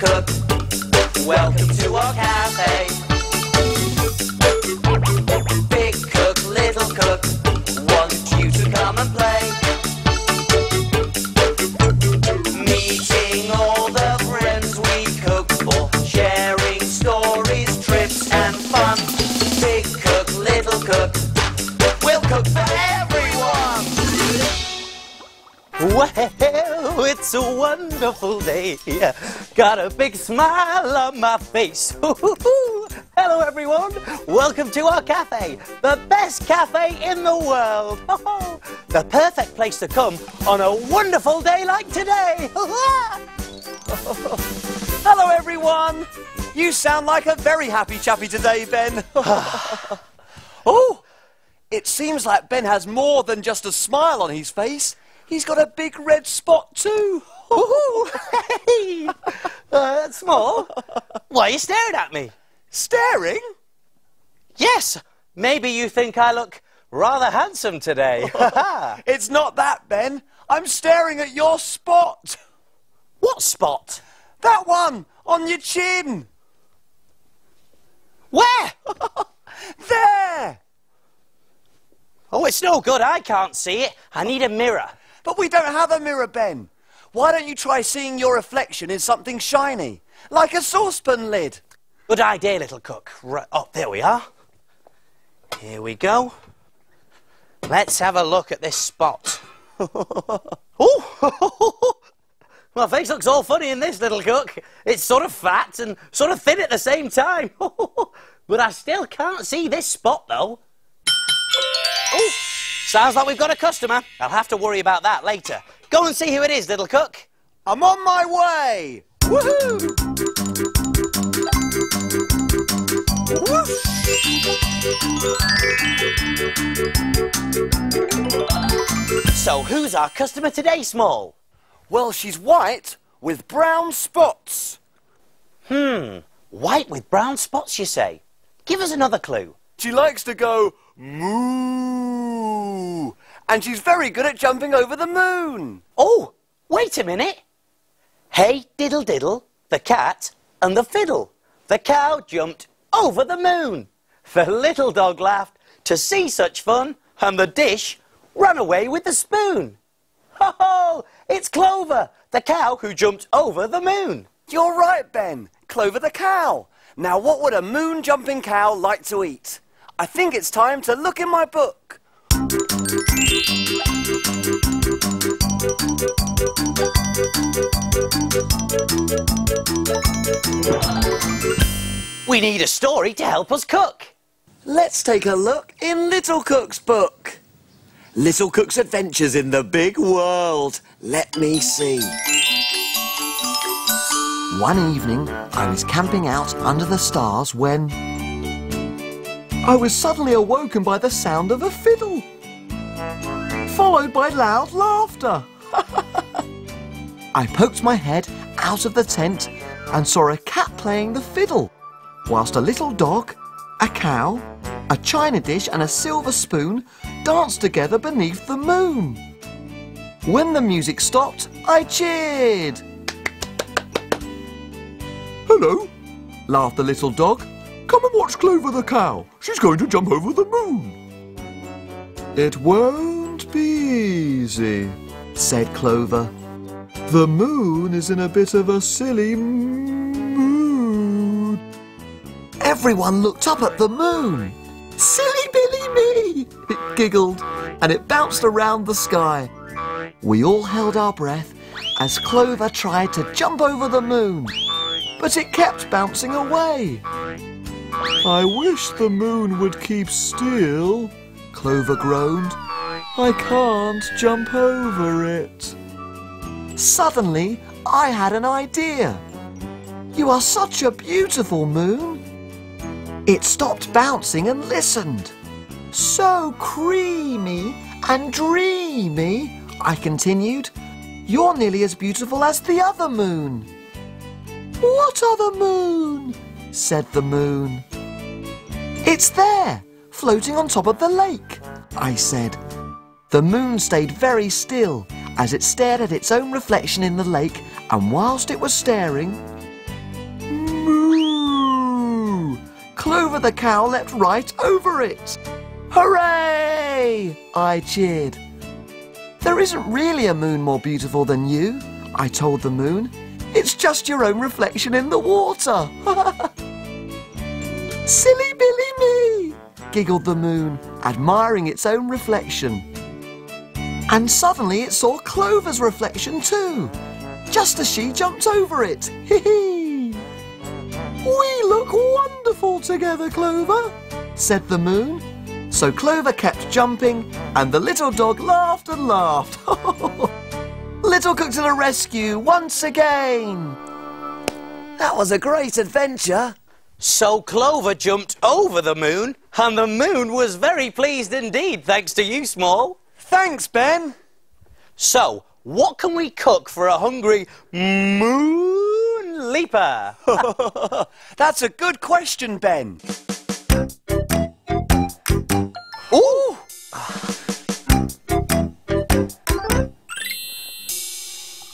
cook. Welcome to our cafe. Big cook, little cook, want you to come and play. Meeting all the friends we cook for, sharing stories, trips and fun. Big cook, little cook, we'll cook for everyone. Well, it's a wonderful day. Yeah. Got a big smile on my face. Hello, everyone. Welcome to our cafe, the best cafe in the world. The perfect place to come on a wonderful day like today. Hello, everyone. You sound like a very happy chappy today, Ben. oh, it seems like Ben has more than just a smile on his face. He's got a big red spot too. Hey, uh, small. Why are you staring at me? Staring? Yes, maybe you think I look rather handsome today. It's not that, Ben. I'm staring at your spot. what spot? That one on your chin. Where? There. Oh, it's no good. I can't see it. I need a mirror. But we don't have a mirror, Ben. Why don't you try seeing your reflection in something shiny, like a saucepan lid? Good idea, little cook. Right, oh, there we are. Here we go. Let's have a look at this spot. oh! My face looks all funny in this, little cook. It's sort of fat and sort of thin at the same time. but I still can't see this spot, though. Sounds like we've got a customer. I'll have to worry about that later. Go and see who it is, little cook. I'm on my way. Woohoo! So, who's our customer today, Small? Well, she's white with brown spots. Hmm, white with brown spots, you say? Give us another clue. She likes to go moo. And she's very good at jumping over the moon. Oh, wait a minute. Hey, diddle diddle, the cat and the fiddle. The cow jumped over the moon. The little dog laughed to see such fun, and the dish ran away with the spoon. Ho ho! It's Clover, the cow who jumped over the moon. You're right, Ben. Clover the cow. Now, what would a moon jumping cow like to eat? I think it's time to look in my book. We need a story to help us cook. Let's take a look in Little Cook's book. Little Cook's Adventures in the Big World. Let me see. One evening, I was camping out under the stars when I was suddenly awoken by the sound of a fiddle, followed by loud laughter. I poked my head out of the tent and saw a cat playing the fiddle, whilst a little dog, a cow, a china dish and a silver spoon danced together beneath the moon. When the music stopped, I cheered. Hello, laughed the little dog. Come and watch Clover the cow. She's going to jump over the moon. It won't be easy, said Clover. The moon is in a bit of a silly mood. Everyone looked up at the moon. Silly Billy me! It giggled and it bounced around the sky. We all held our breath as Clover tried to jump over the moon, but it kept bouncing away. I wish the moon would keep still, Clover groaned. I can't jump over it. Suddenly, I had an idea. You are such a beautiful moon. It stopped bouncing and listened. So creamy and dreamy, I continued. You're nearly as beautiful as the other moon. What other moon? said the moon. It's there, floating on top of the lake, I said. The moon stayed very still as it stared at its own reflection in the lake, and whilst it was staring, moo! Clover the cow leapt right over it. Hooray! I cheered. There isn't really a moon more beautiful than you, I told the moon. It's just your own reflection in the water. Silly Billy Moon giggled the moon, admiring its own reflection. And suddenly it saw Clover's reflection too, just as she jumped over it. Hee hee. We look wonderful together, Clover, said the moon. So Clover kept jumping, and the little dog laughed and laughed. little Cook to the rescue once again. That was a great adventure. So Clover jumped over the moon, and the moon was very pleased indeed, thanks to you, Small. Thanks, Ben. So, what can we cook for a hungry moon leaper? That's a good question, Ben. Ooh!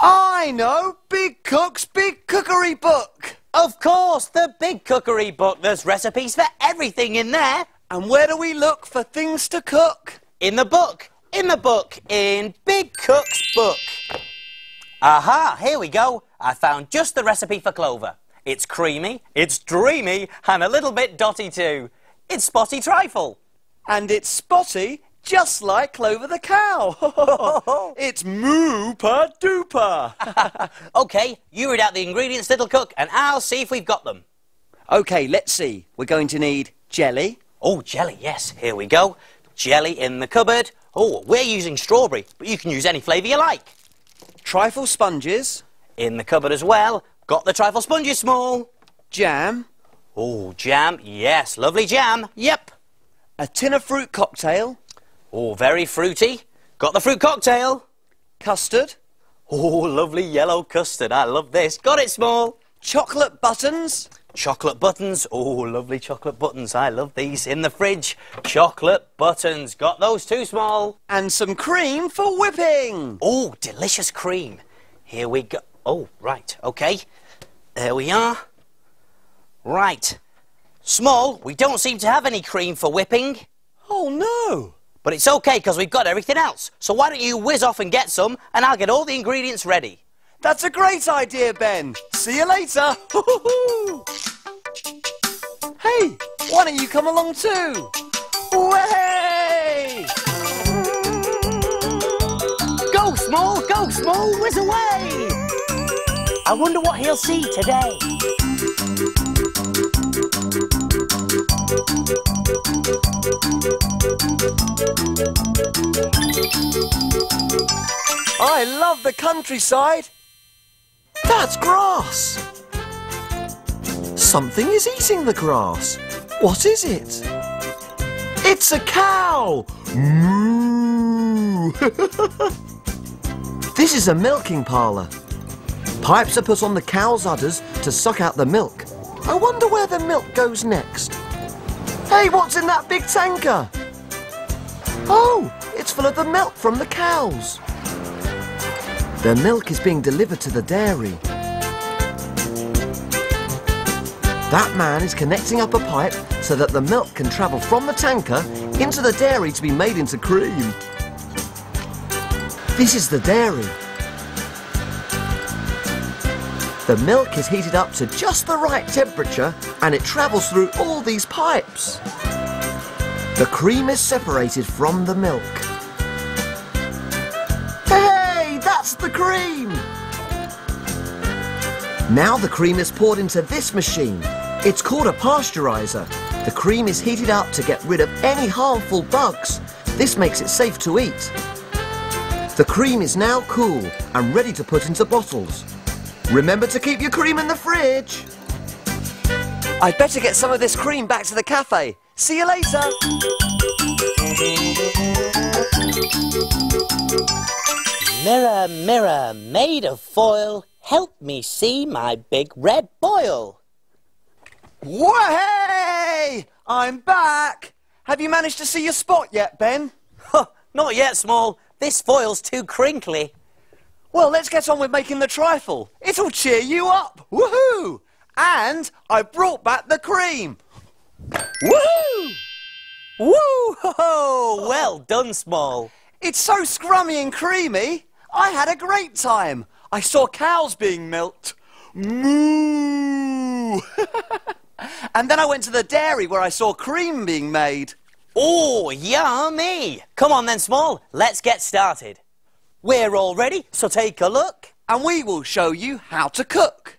I know! Big Cook's Big Cookery Book! Of course, the big cookery book. There's recipes for everything in there. And where do we look for things to cook? In the book. In the book. In Big Cook's book. Aha, here we go. I found just the recipe for clover. It's creamy, it's dreamy, and a little bit dotty too. It's spotty trifle. And it's spotty, just like Clover the cow. it's mooper duper. Okay, you read out the ingredients, little cook, and I'll see if we've got them. okay, let's see. We're going to need jelly, Oh, jelly, yes, here we go. Jelly in the cupboard. Oh, we're using strawberry, but you can use any flavour you like. trifle sponges, In the cupboard as well. Got the trifle sponges small. jam, Oh, jam, yes, lovely jam. Yep. a tin of fruit cocktail, Oh, very fruity. Got the fruit cocktail. custard, Oh, lovely yellow custard. I love this. Got it small. chocolate buttons, Chocolate buttons. Oh, lovely chocolate buttons. I love these. In the fridge. Chocolate buttons. Got those too small. and some cream for whipping. Oh, delicious cream. Here we go. Oh, right. Okay. There we are. Right. Small, we don't seem to have any cream for whipping. Oh no! But it's okay because we've got everything else. So why don't you whiz off and get some and I'll get all the ingredients ready. That's a great idea, Ben. See you later. hey, why don't you come along too? Way! Go, Small, go, Small, whiz away! I wonder what he'll see today. I love the countryside. That's grass. Something is eating the grass. What is it? It's a cow. Moo. this is a milking parlour. Pipes are put on the cow's udders to suck out the milk. I wonder where the milk goes next. Hey, what's in that big tanker? Oh, it's full of the milk from the cows. The milk is being delivered to the dairy. That man is connecting up a pipe so that the milk can travel from the tanker into the dairy to be made into cream. This is the dairy. The milk is heated up to just the right temperature and it travels through all these pipes. The cream is separated from the milk. That's the cream! Now the cream is poured into this machine. It's called a pasteurizer. The cream is heated up to get rid of any harmful bugs. This makes it safe to eat. The cream is now cool and ready to put into bottles. Remember to keep your cream in the fridge. I'd better get some of this cream back to the cafe. See you later. Mirror, mirror, made of foil, help me see my big red boil. Way! I'm back. Have you managed to see your spot yet, Ben? Huh, not yet, Small. This foil's too crinkly. Well, let's get on with making the trifle. It'll cheer you up. Woohoo! And I brought back the cream. Woo! Woo! Ho-ho! Well done, Small. It's so scrummy and creamy. I had a great time. I saw cows being milked. Moo! and then I went to the dairy where I saw cream being made. Oh, yummy! Come on then, Small. Let's get started. We're all ready, so take a look. And we will show you how to cook.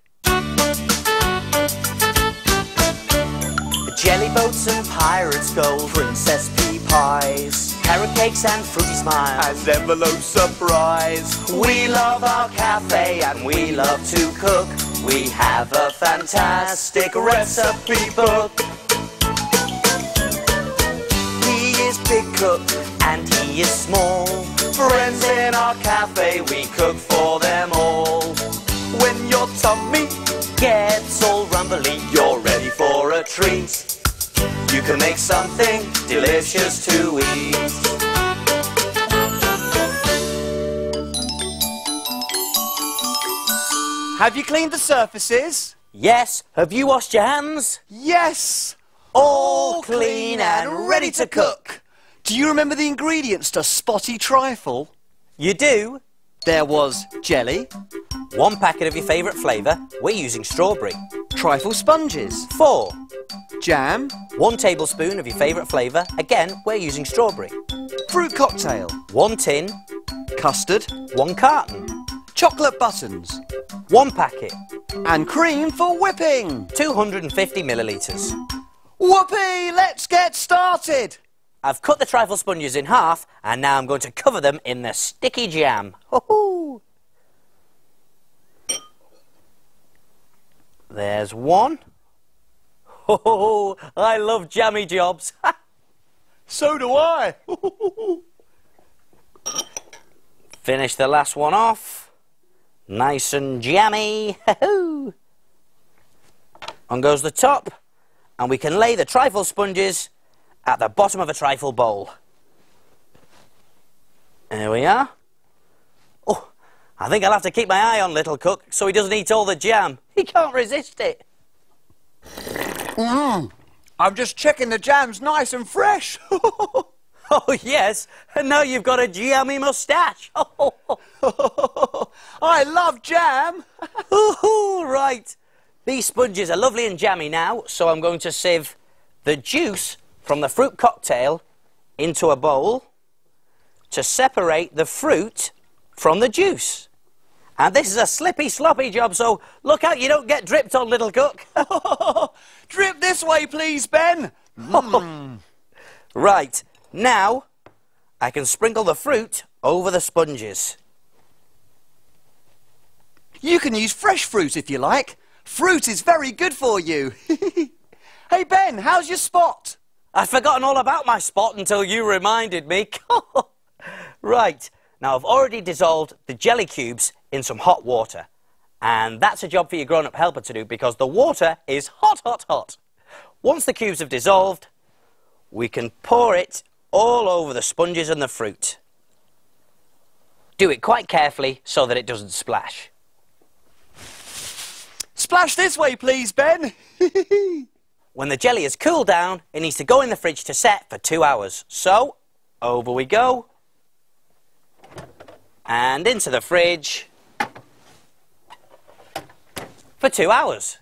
Jelly boats and pirates gold, princess pea pies, carrot cakes and fruity smiles. As envelope surprise. We love our cafe and we love to cook. We have a fantastic recipe book. He is big cook and he is small. Friends in our cafe, we cook for them all. When your tummy Gets all rumbly, you're ready for a treat. You can make something delicious to eat. Have you cleaned the surfaces? Yes, have you washed your hands? Yes! All clean and ready to cook. Do you remember the ingredients to spotty trifle? You do? There was jelly, One packet of your favourite flavour. We're using strawberry. trifle sponges, Four. jam, One tablespoon of your favourite flavour. Again, we're using strawberry. fruit cocktail, One tin. custard, One carton. chocolate buttons, One packet. and cream for whipping. 250 millilitres. Whoopee! Let's get started! I've cut the trifle sponges in half and now I'm going to cover them in the sticky jam. Ho-ho! There's one. Oh, I love jammy jobs. So do I. Finish the last one off. Nice and jammy. On goes the top, and we can lay the trifle sponges at the bottom of a trifle bowl. There we are. Oh, I think I'll have to keep my eye on Little Cook so he doesn't eat all the jam. He can't resist it. Mmm, I'm just checking the jam's nice and fresh. Oh, yes, and now you've got a jammy moustache. I love jam. Right. These sponges are lovely and jammy now, so I'm going to sieve the juice from the fruit cocktail into a bowl to separate the fruit from the juice. And this is a slippy, sloppy job, so look out you don't get dripped on, little cook. Drip this way, please, Ben. right, now I can sprinkle the fruit over the sponges. You can use fresh fruit if you like. Fruit is very good for you. hey, Ben, how's your spot? I'd forgotten all about my spot until you reminded me. right, now I've already dissolved the jelly cubes in some hot water. And that's a job for your grown up helper to do because the water is hot, hot, hot. Once the cubes have dissolved, we can pour it all over the sponges and the fruit. Do it quite carefully so that it doesn't splash. Splash this way, please, Ben. When the jelly has cooled down, it needs to go in the fridge to set for two hours. So, over we go. And into the fridge for two hours.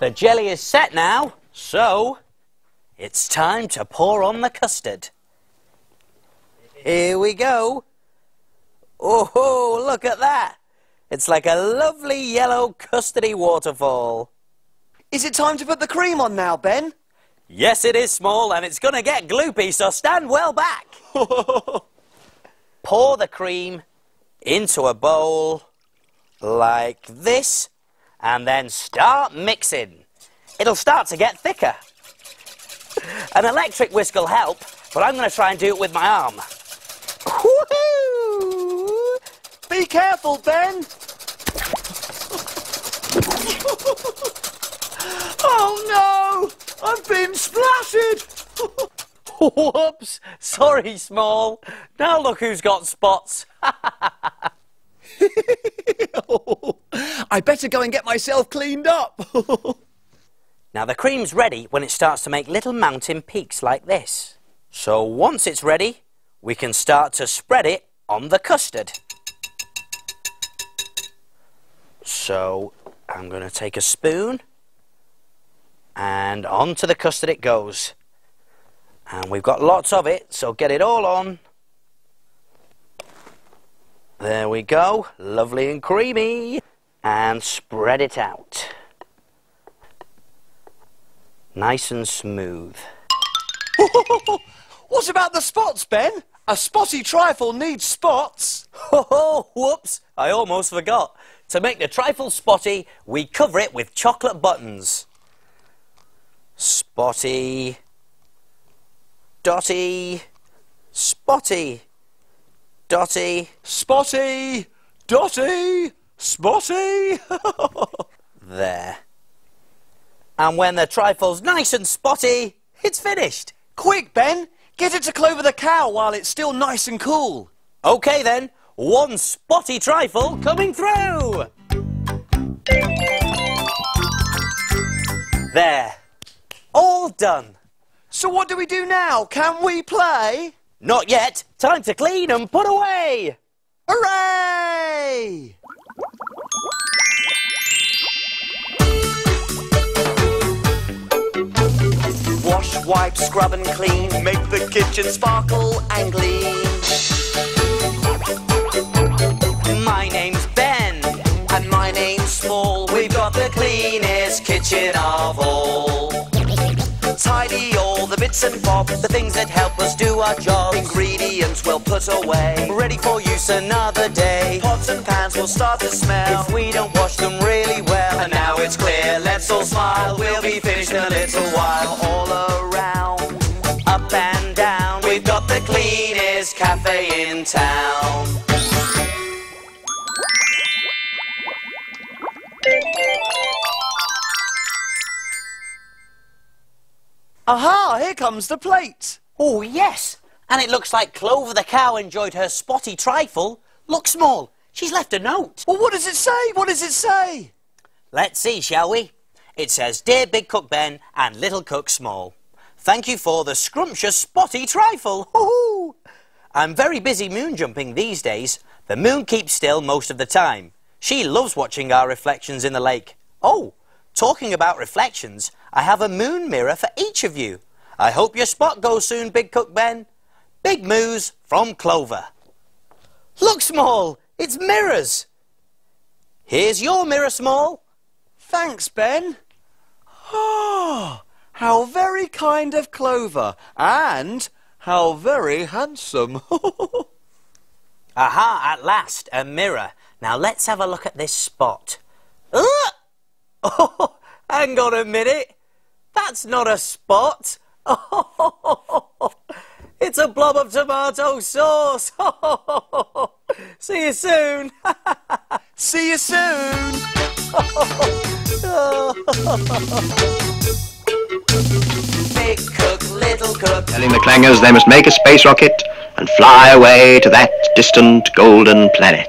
The jelly is set now, so it's time to pour on the custard. Here we go. Oh, look at that! It's like a lovely yellow custardy waterfall. Is it time to put the cream on now, Ben? Yes, it is small and it's gonna get gloopy, so stand well back. Pour the cream into a bowl like this and then start mixing. It'll start to get thicker. An electric whisk will help, but I'm gonna try and do it with my arm. Be careful, Ben. oh no! I've been splattered. Whoops! Sorry, Small. Now look who's got spots. I better go and get myself cleaned up. Now the cream's ready when it starts to make little mountain peaks like this. So once it's ready, we can start to spread it on the custard. So I'm going to take a spoon and onto the custard it goes. And we've got lots of it, so get it all on. There we go, lovely and creamy. And spread it out. Nice and smooth. what about the spots, Ben? A spotty trifle needs spots. Oh, whoops, I almost forgot. To make the trifle spotty, we cover it with chocolate buttons. Spotty, dotty, spotty, dotty. Spotty, dotty, spotty. There. And when the trifle's nice and spotty, it's finished. Quick, Ben, get it to Clover the cow while it's still nice and cool. Okay then, one spotty trifle coming through. There. All done. So what do we do now? Can we play? Not yet. Time to clean and put away. Hooray! Wash, wipe, scrub and clean. Make the kitchen sparkle and gleam. My name's Small. We've got the cleanest kitchen of all. Tidy all the bits and bobs, the things that help us do our job. Ingredients we'll put away, ready for use another day. Pots and pans will start to smell if we don't wash them really well. And now it's clear, let's all smile. We'll be finished in a little while. All around, up and down, we've got the cleanest cafe in town. Aha, here comes the plate. Oh, yes. And it looks like Clover the cow enjoyed her spotty trifle. Look, Small. She's left a note. Well, what does it say? What does it say? Let's see, shall we? It says, Dear Big Cook Ben and Little Cook Small, thank you for the scrumptious spotty trifle. Hoo-hoo! I'm very busy moon jumping these days. The moon keeps still most of the time. She loves watching our reflections in the lake. Oh, talking about reflections, I have a moon mirror for each of you. I hope your spot goes soon, Big Cook Ben. Big moos from Clover. Look, Small, it's mirrors. Here's your mirror, Small. Thanks, Ben. Ah, how very kind of Clover. And how very handsome. Aha, at last, a mirror. Now let's have a look at this spot. Uh! Oh, hang on a minute. That's not a spot. it's a blob of tomato sauce. See you soon. See you soon. Big cook, little cook, telling the clangers they must make a space rocket and fly away to that distant golden planet.